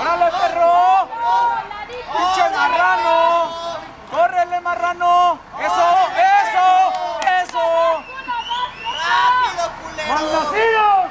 ¡Órale, perro! ¡Pinche marrano! ¡Córrele, marrano! ¡Eso! ¡Eso! ¡Eso! ¡Rápido, culero!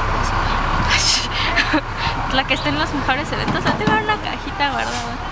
La que está en los mejores eventos, va a tener una cajita guardada.